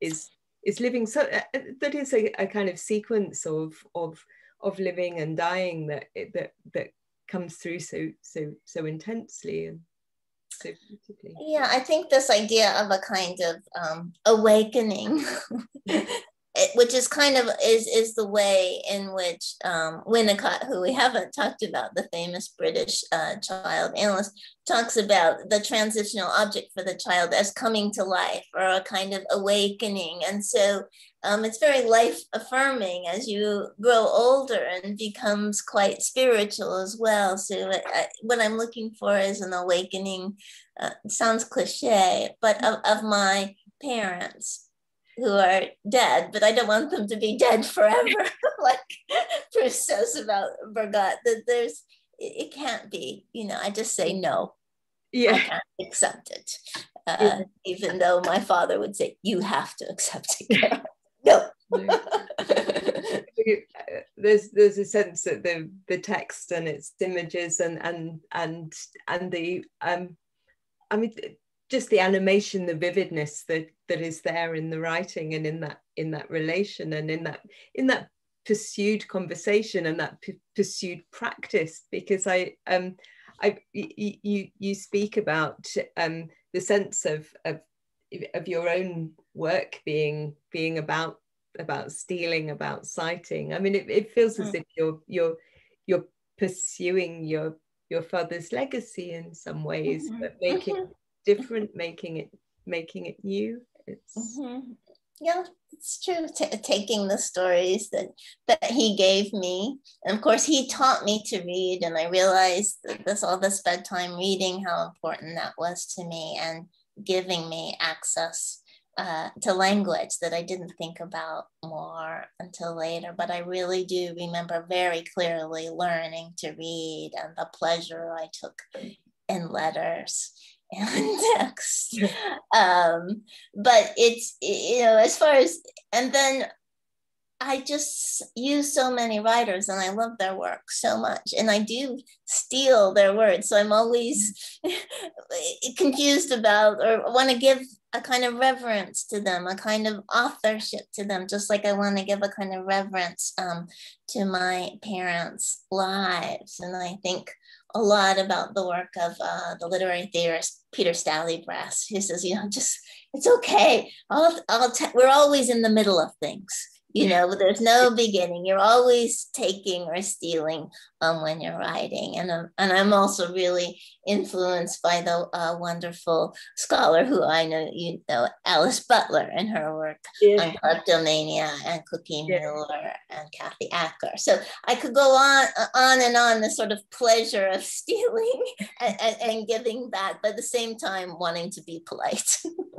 is, is, is living so uh, uh, that is a, a kind of sequence of of of living and dying that it, that that comes through so so so intensely and so beautifully. Yeah, I think this idea of a kind of um, awakening (laughs) it, which is kind of is is the way in which um, Winnicott, who we haven't talked about, the famous British uh, child analyst, talks about the transitional object for the child as coming to life or a kind of awakening, and so um, it's very life affirming as you grow older and becomes quite spiritual as well. So I, what I'm looking for is an awakening. Uh, sounds cliche, but of, of my parents who are dead, but I don't want them to be dead forever, (laughs) (laughs) like Proust says about Bergotte, that there's, it, it, can't be, you know, I just say no. Yeah. I can't accept it. Uh, yeah. Even though my father would say, you have to accept it. (laughs) no. there's there's a sense that the the text and its images and and and and the um I mean just the animation, the vividness that that is there in the writing and in that in that relation and in that in that pursued conversation and that p- pursued practice. Because I um I you you speak about um the sense of of of your own work being being about about stealing about citing i mean it, it feels as mm. if you're you're you're pursuing your your father's legacy in some ways mm-hmm. but making mm-hmm different, making it making it new. It's mm-hmm. yeah, it's true. T- taking the stories that that he gave me, and of course he taught me to read, and I realized that this all this bedtime reading, how important that was to me, and giving me access uh, to language that I didn't think about more until later. But I really do remember very clearly learning to read and the pleasure I took in letters and text. um, but it's, you know, as far as, and then I just use so many writers and I love their work so much. And I do steal their words. So I'm always (laughs) confused about or want to give a kind of reverence to them, a kind of authorship to them, just like I want to give a kind of reverence um, to my parents' lives. And I think a lot about the work of uh, the literary theorist Peter Stallybrass, who says, you know, just it's okay. I'll t- we're always in the middle of things you know there's no beginning. You're always taking or stealing um, when you're writing. And, um, and i'm also really influenced by the uh, wonderful scholar who i know you know alice butler and her work yeah. on kleptomania and cookie yeah. mueller and kathy acker. So i could go on on and on the sort of pleasure of (laughs) stealing and, and, and giving back but at the same time wanting to be polite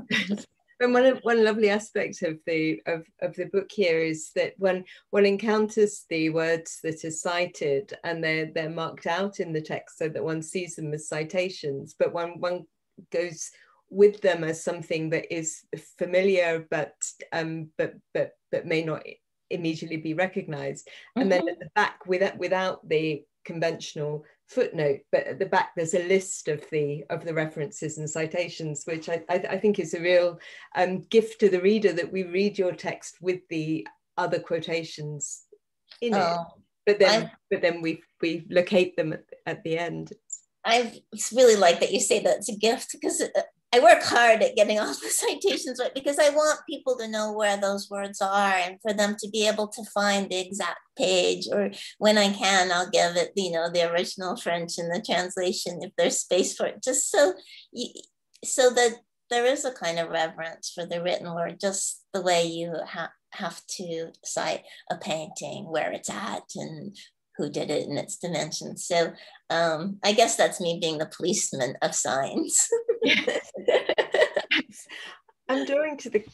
(laughs) and one one lovely aspect of the of, of the book here is that when one encounters the words that are cited and they're they're marked out in the text so that one sees them as citations, but when one goes with them as something that is familiar but um but but but may not immediately be recognized and mm-hmm. then at the back without without the conventional footnote, but at the back there's a list of the of the references and citations, which I, I, I think is a real um, gift to the reader that we read your text with the other quotations in oh, it. But then, I, but then we we locate them at, at the end. I really like that you say that it's a gift because uh, I work hard at getting (laughs) all the citations right? Because I want people to know where those words are and for them to be able to find the exact page or when I can, I'll give it, you know, the original French and the translation if there's space for it, just so so that there is a kind of reverence for the written word, just the way you ha- have to cite a painting where it's at and who did it in its dimensions. So um, I guess that's me being the policeman of signs. I'm drawing to the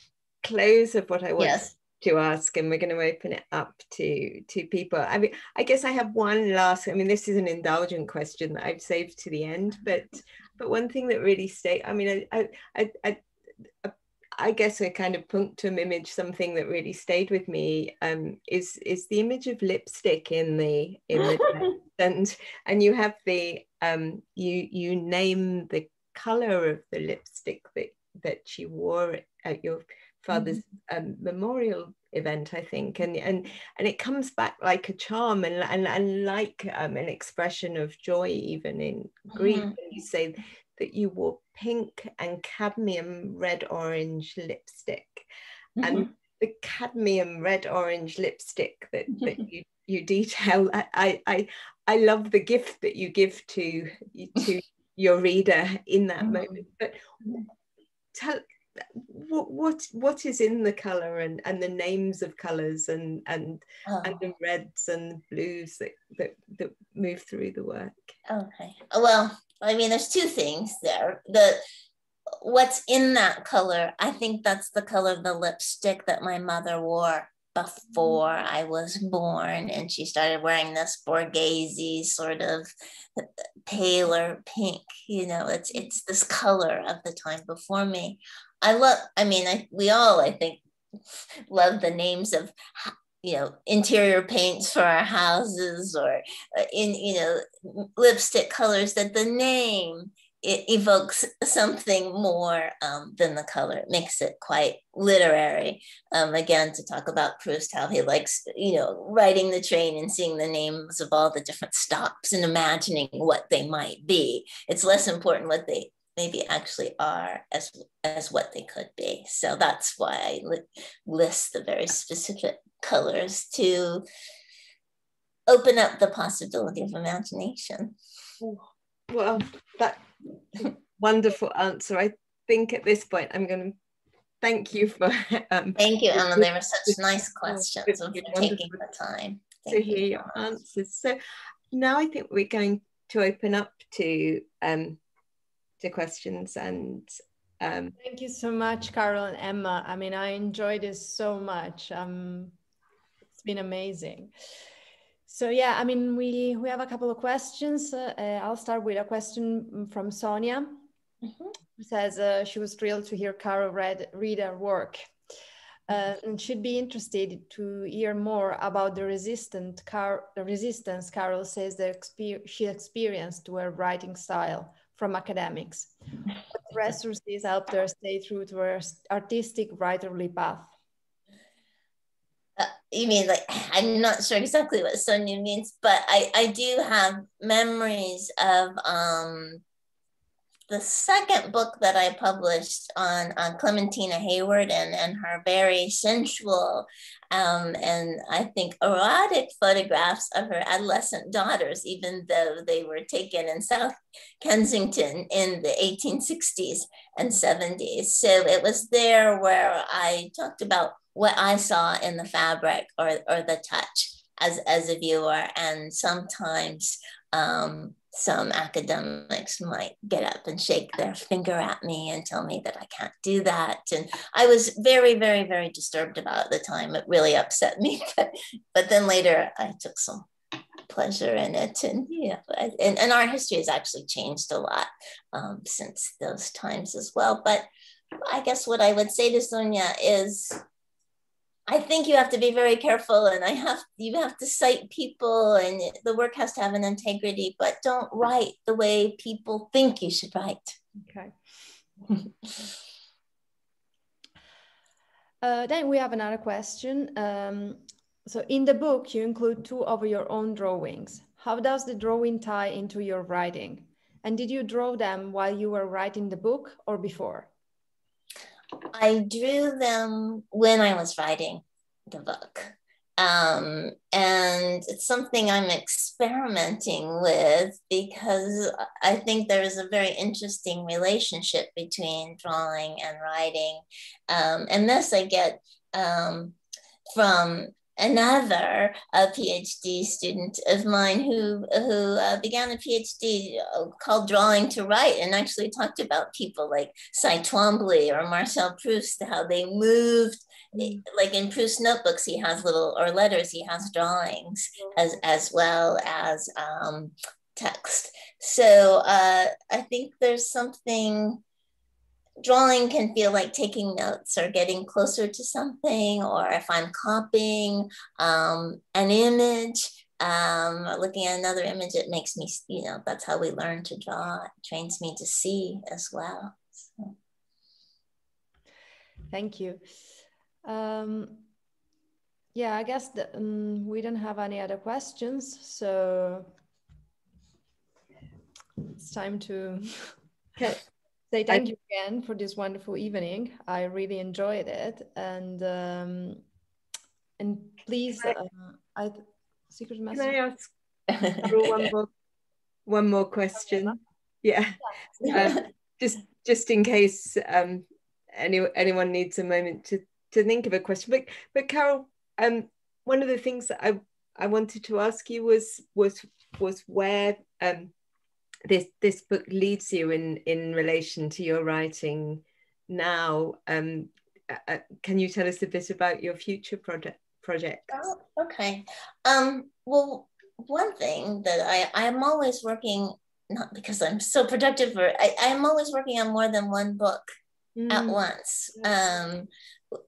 close of what I want yes. to ask, and we're going to open it up to to people. I mean, I guess I have one last. I mean, this is an indulgent question that I've saved to the end, but but one thing that really stayed. I mean, I I I, I I guess a kind of punctum image, something that really stayed with me, um, is is the image of lipstick in the in the (laughs) and and you have the um, you you name the color of the lipstick that that she wore at your father's mm-hmm. um, memorial event i think and and and it comes back like a charm and and, and like um, an expression of joy even in grief mm-hmm. you say that you wore pink and cadmium red orange lipstick mm-hmm. and the cadmium red orange lipstick that, that you, you detail. I, I I love the gift that you give to to (laughs) your reader in that mm-hmm. moment. But tell what what what is in the color and and the names of colors and and oh. and the reds and the blues that, that that move through the work? Okay. Well i mean there's two things there. The what's in that color i think that's the color of the lipstick that my mother wore before I was born, and she started wearing this Borghese sort of paler pink. You know, it's it's this color of the time before me. I love. I mean, I we all I think (laughs) love the names of you know interior paints for our houses or uh, in you know lipstick colors that the name it evokes something more um, than the color. It makes it quite literary. Um, again, to talk about Proust, how he likes, you know, riding the train and seeing the names of all the different stops and imagining what they might be. It's less important what they maybe actually are as as what they could be. So that's why I li- list the very specific colors to open up the possibility of imagination. Well, that (laughs) wonderful answer. I think at this point I'm going to thank you for. Um, thank you, Emma. They were such (laughs) nice questions and for taking the time. Thank to hear your answers. So now I think we're going to open up to um, to questions and. Um, thank you so much, Carol and Emma. I mean, I enjoyed this so much. Um, it's been amazing. So yeah, I mean, we we have a couple of questions. Uh, uh, I'll start with a question from Sonia, mm-hmm. who says uh, she was thrilled to hear Carol read read her work, uh, and she'd be interested to hear more about the resistant car the resistance Carol says that exper- she experienced to her writing style from academics. What resources helped her stay true to her artistic writerly path? You mean like (sighs) I'm not sure exactly what Sonia means, but I I do have memories of um the second book that I published on, on Clementina Hawarden and, and her very sensual um, and I think erotic photographs of her adolescent daughters, even though they were taken in South Kensington in the 1860s and 70s. So it was there where I talked about what I saw in the fabric or, or the touch as, as a viewer. And sometimes um, some academics might get up and shake their finger at me and tell me that I can't do that. And I was very, very, very disturbed about at the time. It really upset me. (laughs) But, but then later I took some pleasure in it. And yeah, and, and our history has actually changed a lot um, since those times as well. But I guess what I would say to Sonia is I think you have to be very careful and I have you have to cite people and the work has to have an integrity, but don't write the way people think you should write. Okay. (laughs) uh, then we have another question. Um, so in the book, you include two of your own drawings. How does the drawing tie into your writing? And did you draw them while you were writing the book or before? I drew them when I was writing the book. Um, and it's something I'm experimenting with because I think there is a very interesting relationship between drawing and writing. Um, and this I get um, from another a PhD student of mine who who uh, began a PhD uh, called Drawing to Write and actually talked about people like Cy Twombly or Marcel Proust, how they moved. Mm. Like in Proust notebooks, he has little or letters. He has drawings as as well as um, text. So uh, I think there's something drawing can feel like taking notes or getting closer to something, or if I'm copying um, an image, um, or looking at another image, it makes me, you know, that's how we learn to draw. It trains me to see as well. So. Thank you. Um, yeah, I guess the, um, we don't have any other questions, so it's time to. Okay. say thank I, you again for this wonderful evening. I really enjoyed it, and um, and please, I, uh, I secret message. Can I ask (laughs) one more one more question? Yeah, um, (laughs) just just in case um, any anyone needs a moment to to think of a question. But but Carol, um, one of the things that I I wanted to ask you was was was where um this this book leads you in in relation to your writing now. Um, uh, uh can you tell us a bit about your future project project? Oh, okay. Um, well, one thing that I I'm always working not because I'm so productive or I, I'm always working on more than one book mm. at once. Um,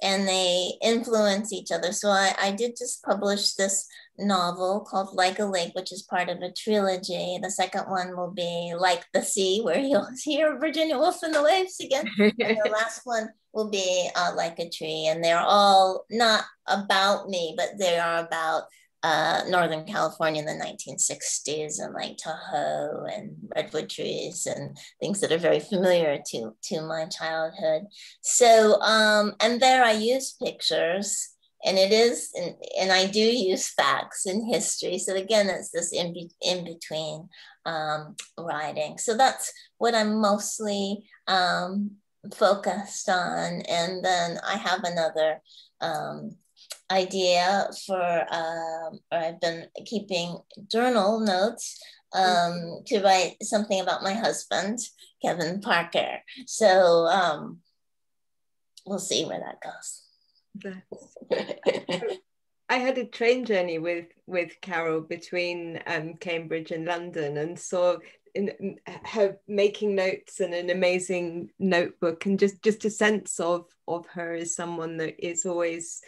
and they influence each other. So I, I did just publish this novel called Like a Lake, which is part of a trilogy. The second one will be Like the Sea, where you'll (laughs) hear Virginia Woolf and the waves again. and the (laughs) last one will be uh, Like a Tree. And they're all not about me, but they are about uh, Northern California in the 1960s and like Tahoe and redwood trees and things that are very familiar to, to my childhood. So, um, and there I use pictures and it is, and, and I do use facts and history. So again, it's this in, be, in between um, writing. So that's what I'm mostly um, focused on. And then I have another um, idea for, um, I've been keeping journal notes um, to write something about my husband, Kevin Parker. So um, we'll see where that goes. I had a train journey with with Carol between um, Cambridge and London, and saw in, her making notes and an amazing notebook, and just just a sense of of her as someone that is always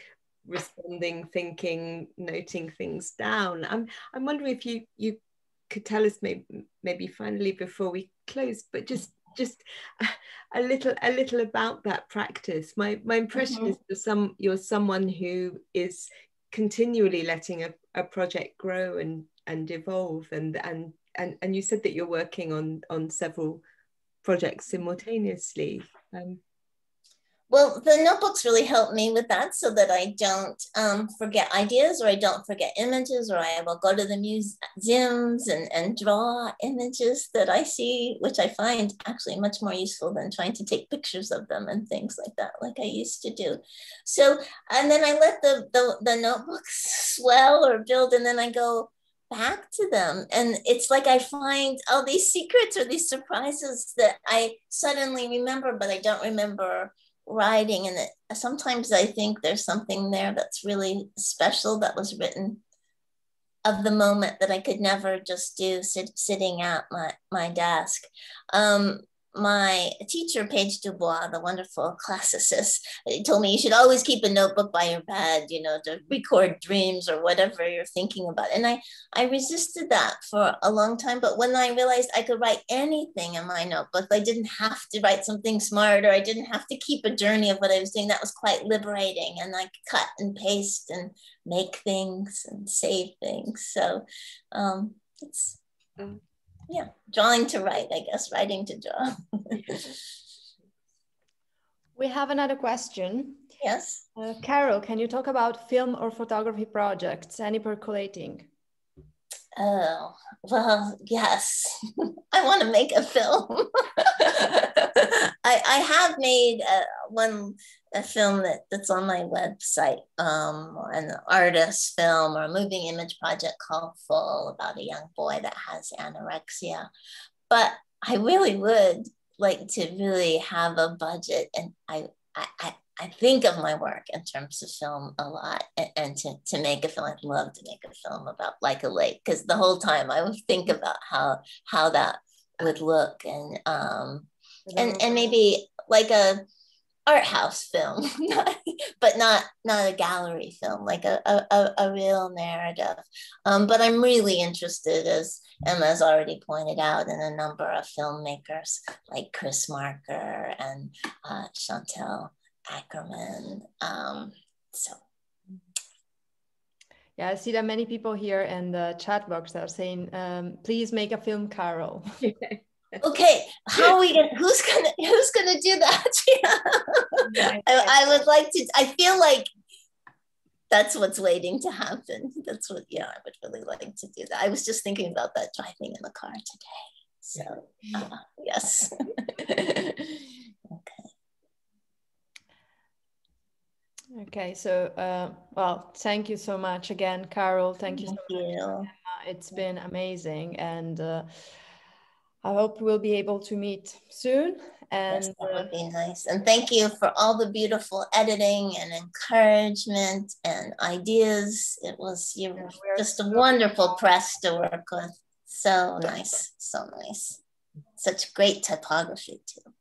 responding, thinking, noting things down. I'm I'm wondering if you you could tell us maybe maybe finally before we close, but just just a little a little about that practice. My my impression mm-hmm. is you're some you're someone who is continually letting a, a project grow and and evolve and and and and you said that you're working on on several projects simultaneously. Um, well, the notebooks really help me with that so that I don't um, forget ideas or I don't forget images or I will go to the museums and, and draw images that I see, which I find actually much more useful than trying to take pictures of them and things like that, like I used to do. So, and then I let the, the, the notebooks (laughs) swell or build and then I go, back to them. And it's like I find all these secrets or these surprises that I suddenly remember, but I don't remember writing and it, sometimes i think there's something there that's really special that was written of the moment that i could never just do sit, sitting at my, my desk. Um, my teacher, Page duBois, the wonderful classicist, told me you should always keep a notebook by your bed, you know, to record dreams or whatever you're thinking about. And I, I resisted that for a long time. But when I realized I could write anything in my notebook, I didn't have to write something smart or I didn't have to keep a journey of what I was doing. That was quite liberating. And I cut and paste and make things and save things. So um, it's. Mm yeah, drawing to write, I guess, writing to draw. (laughs) we have another question. Yes. Uh, Carol, can you talk about film or photography projects? Any percolating? Oh, well, yes. (laughs) I want to make a film. (laughs) I, I have made uh, one a film that, that's on my website, um, an artist film or a moving image project called Full about a young boy that has anorexia. But I really would like to really have a budget and I, I, I think of my work in terms of film a lot and, and to, to make a film, I'd love to make a film about like a lake because the whole time I would think about how how that would look and um and and maybe like a art house film (laughs) but not not a gallery film like a, a, a real narrative um, but i'm really interested as emma has already pointed out in a number of filmmakers like chris marker and uh, chantal Akerman. Um, so. Yeah, I see that many people here in the chat box are saying, um, please make a film, Carol. (laughs) okay, how are we gonna? Who's gonna? (laughs) Who's gonna do that? (laughs) I, I would like to. I feel like that's what's waiting to happen. That's what. Yeah, I would really like to do that. I was just thinking about that driving in the car today. So uh, yes. (laughs) okay. Okay, so uh, well, thank you so much again, Carol. Thank you. Thank so you. It's been amazing, and uh, I hope we'll be able to meet soon. And yes, that would be uh, nice. And thank you for all the beautiful editing and encouragement and ideas. It was you were just a wonderful press to work with. So nice, so nice. Such great typography too.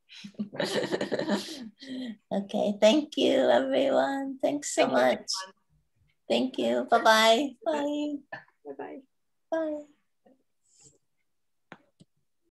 (laughs) okay, thank you, everyone. Thanks so thank much. You, thank you. Bye-bye. Bye. Bye-bye. Bye.